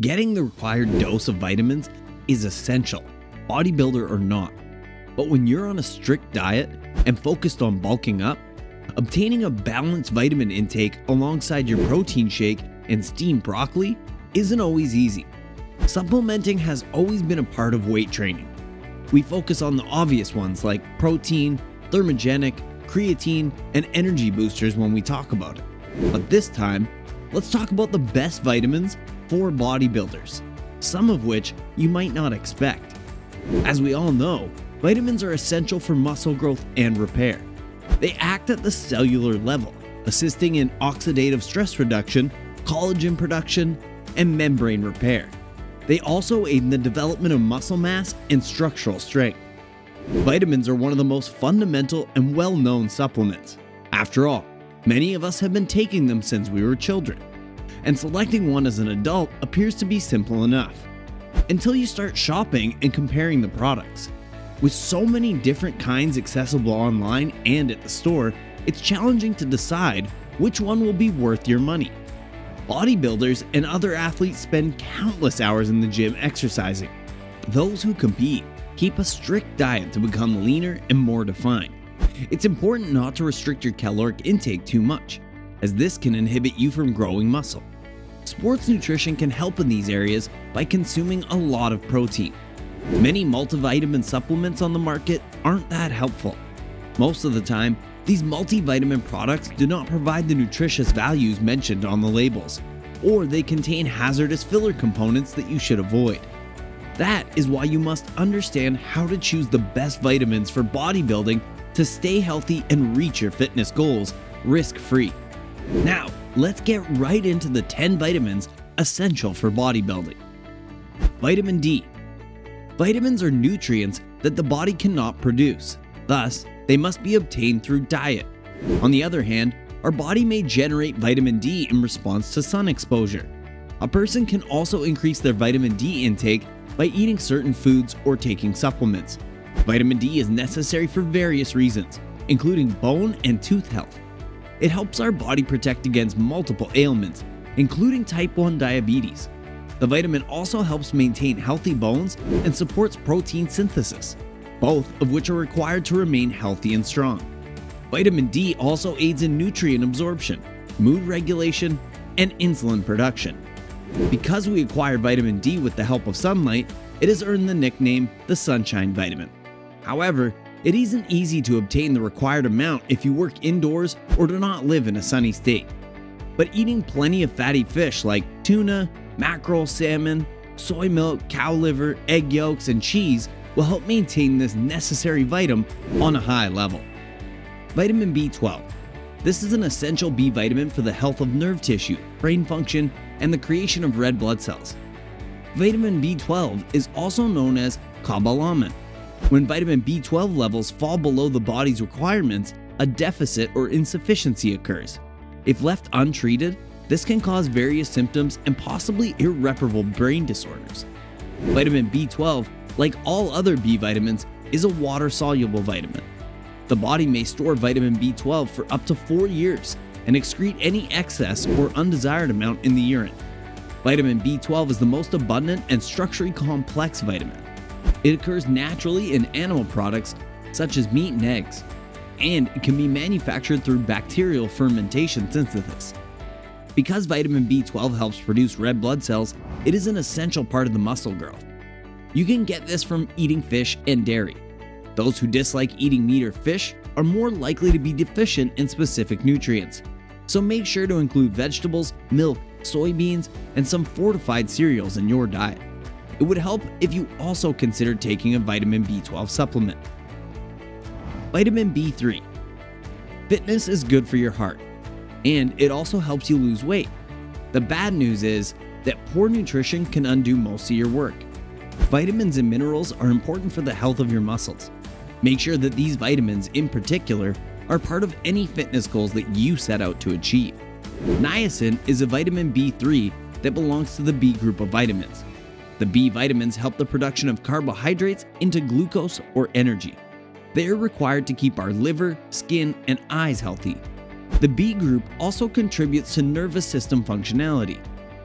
Getting the required dose of vitamins is essential, bodybuilder or not. But when you're on a strict diet and focused on bulking up, obtaining a balanced vitamin intake alongside your protein shake and steamed broccoli isn't always easy. Supplementing has always been a part of weight training. We focus on the obvious ones like protein, thermogenic, creatine, and energy boosters when we talk about it. But this time, let's talk about the best vitamins for bodybuilders, some of which you might not expect. As we all know, vitamins are essential for muscle growth and repair. They act at the cellular level, assisting in oxidative stress reduction, collagen production, and membrane repair. They also aid in the development of muscle mass and structural strength. Vitamins are one of the most fundamental and well known supplements. After all, many of us have been taking them since we were children, and selecting one as an adult appears to be simple enough. Until you start shopping and comparing the products. With so many different kinds accessible online and at the store, it's challenging to decide which one will be worth your money. Bodybuilders and other athletes spend countless hours in the gym exercising. Those who compete keep a strict diet to become leaner and more defined. It's important not to restrict your caloric intake too much, as this can inhibit you from growing muscle. Sports nutrition can help in these areas by consuming a lot of protein. Many multivitamin supplements on the market aren't that helpful. Most of the time, these multivitamin products do not provide the nutritious values mentioned on the labels, or they contain hazardous filler components that you should avoid. That is why you must understand how to choose the best vitamins for bodybuilding to stay healthy and reach your fitness goals risk free. Now, let's get right into the 10 vitamins essential for bodybuilding. Vitamin D. Vitamins are nutrients that the body cannot produce, thus, they must be obtained through diet. On the other hand, our body may generate vitamin D in response to sun exposure. A person can also increase their vitamin D intake by eating certain foods or taking supplements. Vitamin D is necessary for various reasons, including bone and tooth health. It helps our body protect against multiple ailments, including type 1 diabetes. The vitamin also helps maintain healthy bones and supports protein synthesis, both of which are required to remain healthy and strong. Vitamin D also aids in nutrient absorption, mood regulation, and insulin production. Because we acquire vitamin D with the help of sunlight, it has earned the nickname the sunshine vitamin. However, it isn't easy to obtain the required amount if you work indoors or do not live in a sunny state. But eating plenty of fatty fish like tuna, mackerel, salmon, soy milk, cow liver, egg yolks, and cheese will help maintain this necessary vitamin on a high level. Vitamin B12. This is an essential B vitamin for the health of nerve tissue, brain function, and the creation of red blood cells. Vitamin B12 is also known as cobalamin. When vitamin B12 levels fall below the body's requirements, a deficit or insufficiency occurs. If left untreated, this can cause various symptoms and possibly irreparable brain disorders. Vitamin B12, like all other B vitamins, is a water soluble vitamin. The body may store vitamin B12 for up to 4 years and excrete any excess or undesired amount in the urine. Vitamin B12 is the most abundant and structurally complex vitamin. It occurs naturally in animal products such as meat and eggs, and it can be manufactured through bacterial fermentation synthesis. Because vitamin B12 helps produce red blood cells, it is an essential part of the muscle growth. You can get this from eating fish and dairy. Those who dislike eating meat or fish are more likely to be deficient in specific nutrients, so make sure to include vegetables, milk, soybeans, and some fortified cereals in your diet. It would help if you also considered taking a vitamin B12 supplement. Vitamin B3. Fitness is good for your heart, and it also helps you lose weight. The bad news is that poor nutrition can undo most of your work. Vitamins and minerals are important for the health of your muscles. Make sure that these vitamins, in particular, are part of any fitness goals that you set out to achieve. Niacin is a vitamin B3 that belongs to the B group of vitamins. The B vitamins help the production of carbohydrates into glucose or energy. They are required to keep our liver, skin, and eyes healthy. The B group also contributes to nervous system functionality.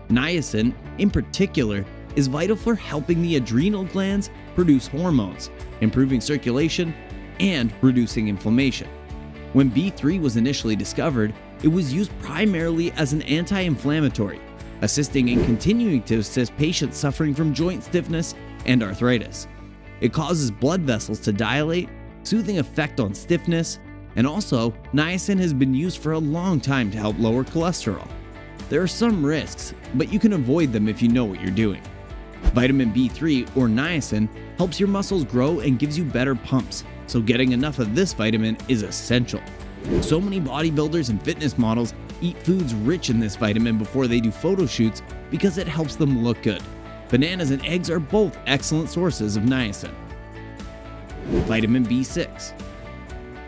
Niacin, in particular, is vital for helping the adrenal glands produce hormones, improving circulation, and reducing inflammation. When B3 was initially discovered, it was used primarily as an anti inflammatory, assisting in continuing to assist patients suffering from joint stiffness and arthritis. It causes blood vessels to dilate, soothing effect on stiffness, and also, niacin has been used for a long time to help lower cholesterol. There are some risks, but you can avoid them if you know what you're doing. Vitamin B3 or niacin helps your muscles grow and gives you better pumps, so getting enough of this vitamin is essential. So many bodybuilders and fitness models eat foods rich in this vitamin before they do photo shoots because it helps them look good. Bananas and eggs are both excellent sources of niacin. Vitamin B6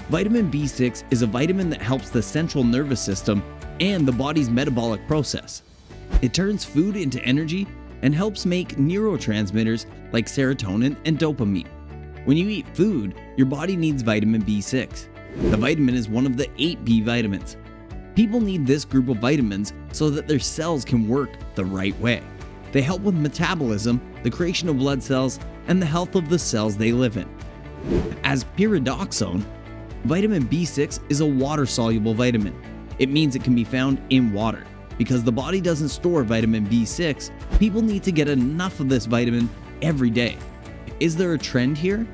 Vitamin B6 is a vitamin that helps the central nervous system and the body's metabolic process. It turns food into energy and helps make neurotransmitters like serotonin and dopamine. When you eat food, your body needs vitamin B6. The vitamin is one of the 8 B vitamins. People need this group of vitamins so that their cells can work the right way. They help with metabolism, the creation of blood cells, and the health of the cells they live in. As pyridoxine, vitamin B6 is a water soluble vitamin. It means it can be found in water. Because the body doesn't store vitamin B6, people need to get enough of this vitamin every day. Is there a trend here?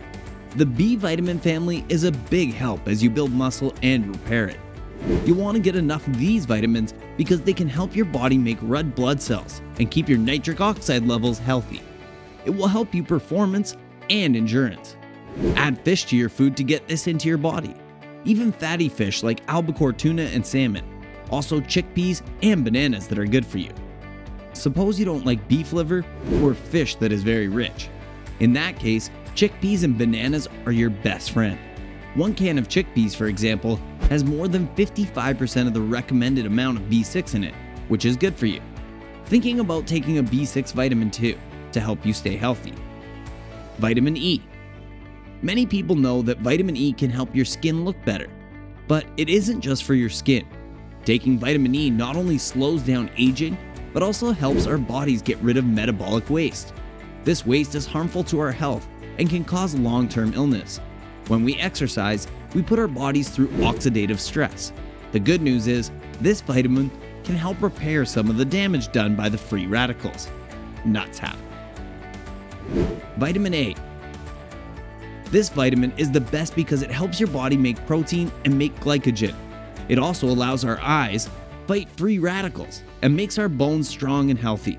The B vitamin family is a big help as you build muscle and repair it. You want to get enough of these vitamins because they can help your body make red blood cells and keep your nitric oxide levels healthy. It will help you performance and endurance. Add fish to your food to get this into your body. Even fatty fish like albacore tuna and salmon. Also chickpeas and bananas that are good for you. Suppose you don't like beef liver or fish that is very rich. In that case, chickpeas and bananas are your best friend. One can of chickpeas, for example, has more than 55% of the recommended amount of B6 in it, which is good for you. Thinking about taking a B6 vitamin too to help you stay healthy. Vitamin E. Many people know that vitamin E can help your skin look better, but it isn't just for your skin. Taking vitamin E not only slows down aging, but also helps our bodies get rid of metabolic waste. This waste is harmful to our health and can cause long term illness. When we exercise, we put our bodies through oxidative stress. The good news is, this vitamin can help repair some of the damage done by the free radicals. Nuts have. Vitamin A. This vitamin is the best because it helps your body make protein and make glycogen. It also allows our eyes fight free radicals and makes our bones strong and healthy,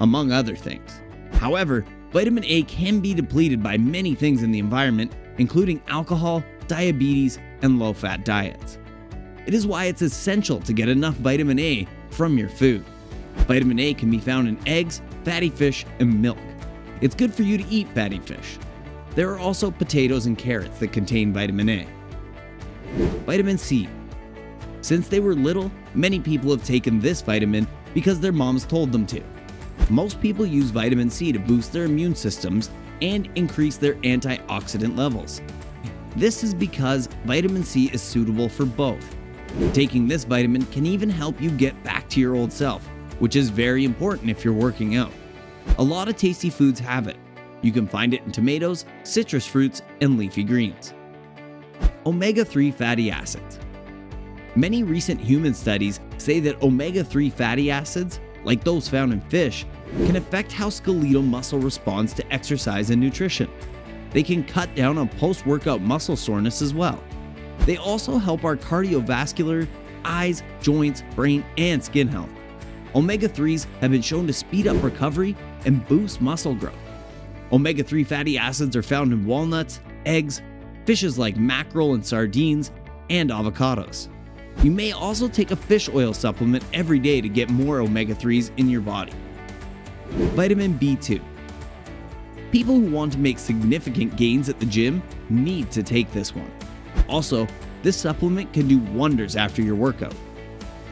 among other things. However, vitamin A can be depleted by many things in the environment, including alcohol, diabetes, and low fat diets. It is why it's essential to get enough vitamin A from your food. Vitamin A can be found in eggs, fatty fish, and milk. It's good for you to eat fatty fish. There are also potatoes and carrots that contain vitamin A. Vitamin C. Since they were little, many people have taken this vitamin because their moms told them to. Most people use vitamin C to boost their immune systems and increase their antioxidant levels. This is because vitamin C is suitable for both. Taking this vitamin can even help you get back to your old self, which is very important if you're working out. A lot of tasty foods have it. You can find it in tomatoes, citrus fruits, and leafy greens. Omega 3 fatty acids. Many recent human studies say that omega 3 fatty acids, like those found in fish, can affect how skeletal muscle responds to exercise and nutrition. They can cut down on post workout muscle soreness as well. They also help our cardiovascular, eyes, joints, brain, and skin health. Omega 3s have been shown to speed up recovery and boost muscle growth. Omega 3 fatty acids are found in walnuts, eggs, fishes like mackerel and sardines, and avocados. You may also take a fish oil supplement every day to get more omega 3s in your body. Vitamin B2 People who want to make significant gains at the gym need to take this one. Also, this supplement can do wonders after your workout.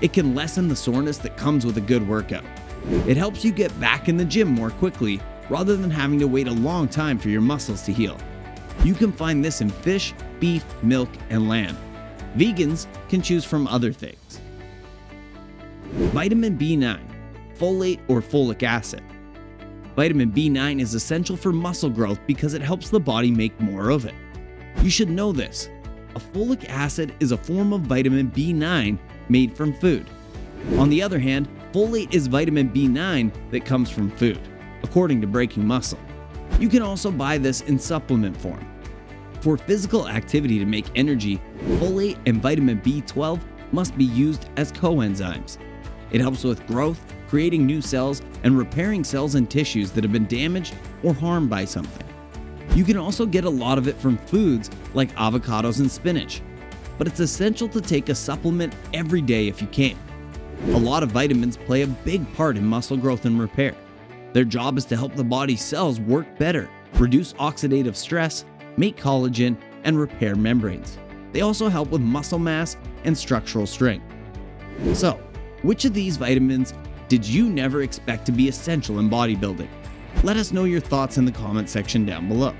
It can lessen the soreness that comes with a good workout. It helps you get back in the gym more quickly rather than having to wait a long time for your muscles to heal. You can find this in fish, beef, milk, and lamb. Vegans can choose from other things. Vitamin B9 folate or folic acid. Vitamin B9 is essential for muscle growth because it helps the body make more of it. You should know this. A folic acid is a form of vitamin B9 made from food. On the other hand, folate is vitamin B9 that comes from food, according to Breaking Muscle. You can also buy this in supplement form. For physical activity to make energy, folate and vitamin B12 must be used as coenzymes. It helps with growth, creating new cells, and repairing cells and tissues that have been damaged or harmed by something. You can also get a lot of it from foods like avocados and spinach, but it's essential to take a supplement every day if you can. A lot of vitamins play a big part in muscle growth and repair. Their job is to help the body's cells work better, reduce oxidative stress, make collagen, and repair membranes. They also help with muscle mass and structural strength. So, which of these vitamins did you never expect to be essential in bodybuilding? Let us know your thoughts in the comment section down below.